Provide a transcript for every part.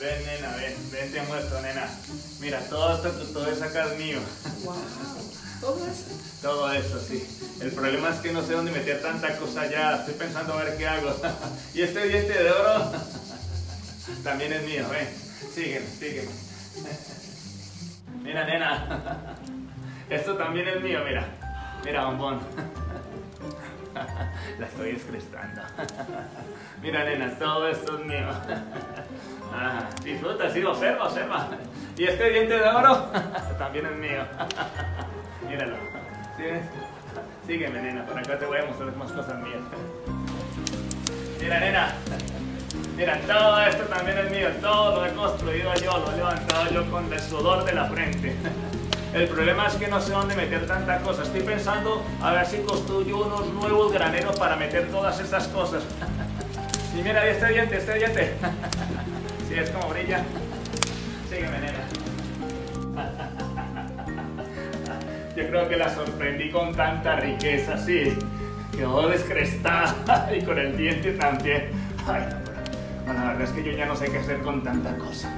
Ven, nena, ven, ven, te muestro, nena. Mira, todo esto que tú ves acá es mío. Wow. ¿Todo esto? Todo eso, sí. El problema es que no sé dónde meter tanta cosa ya. Estoy pensando a ver qué hago. y este diente de oro también es mío, ven. Sígueme, sígueme. Mira, nena. Esto también es mío, mira. Mira, bombón. La estoy descrestando. Mira, nena, todo esto es mío. Ah, disfruta, sí, observa, observa. Y este diente de oro también es mío. Míralo. ¿Sí? Sígueme, nena, por acá te voy a mostrar más cosas mías. Mira, nena. Mira, todo esto también es mío. Todo lo he construido yo, lo he levantado yo con el sudor de la frente. El problema es que no sé dónde meter tanta cosa. Estoy pensando a ver si construyo unos nuevos graneros para meter todas estas cosas. Y mira, este diente, este diente. ¿Sí es como brilla? Sígueme, nena. Yo creo que la sorprendí con tanta riqueza, sí. Quedó descrestada y con el diente también. Ay, bueno, la verdad es que yo ya no sé qué hacer con tanta cosa.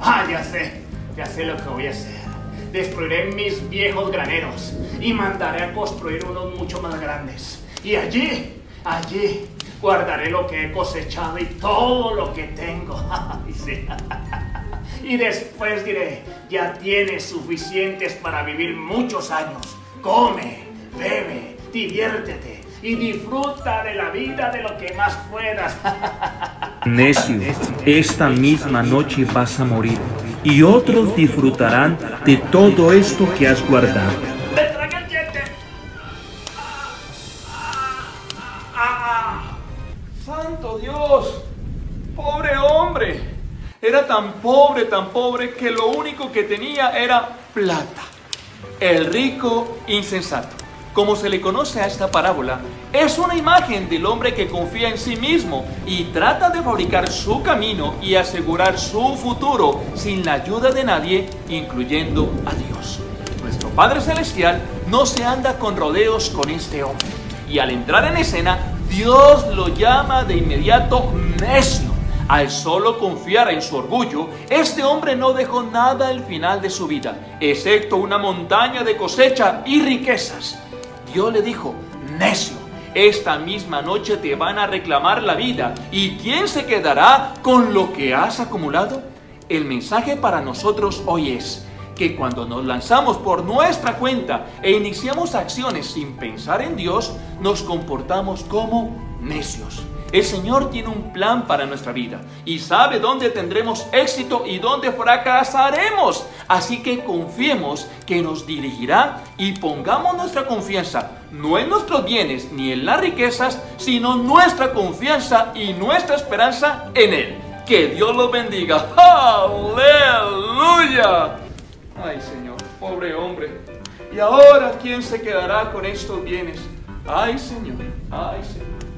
Ah, ya sé, ya sé lo que voy a hacer. Destruiré mis viejos graneros y mandaré a construir unos mucho más grandes. Y allí, allí, guardaré lo que he cosechado y todo lo que tengo. Y después diré, ya tienes suficientes para vivir muchos años. Come, bebe, diviértete y disfruta de la vida de lo que más puedas. Necio, esta misma noche vas a morir y otros disfrutarán de todo esto que has guardado. ¡Me tragué el diente! ¡Santo Dios! ¡Pobre hombre! Era tan pobre, tan pobre que lo único que tenía era plata. El rico insensato. Como se le conoce a esta parábola, es una imagen del hombre que confía en sí mismo y trata de fabricar su camino y asegurar su futuro sin la ayuda de nadie, incluyendo a Dios. Nuestro Padre Celestial no se anda con rodeos con este hombre. Y al entrar en escena, Dios lo llama de inmediato necio. Al solo confiar en su orgullo, este hombre no dejó nada al final de su vida, excepto una montaña de cosecha y riquezas. Dios le dijo, necio, esta misma noche te van a reclamar la vida. ¿Y quién se quedará con lo que has acumulado? El mensaje para nosotros hoy es que cuando nos lanzamos por nuestra cuenta e iniciamos acciones sin pensar en Dios, nos comportamos como necios. El Señor tiene un plan para nuestra vida y sabe dónde tendremos éxito y dónde fracasaremos. Así que confiemos que nos dirigirá y pongamos nuestra confianza no en nuestros bienes ni en las riquezas, sino nuestra confianza y nuestra esperanza en Él. Que Dios los bendiga. Aleluya. Ay Señor, pobre hombre. ¿Y ahora quién se quedará con estos bienes? Ay Señor, ay Señor.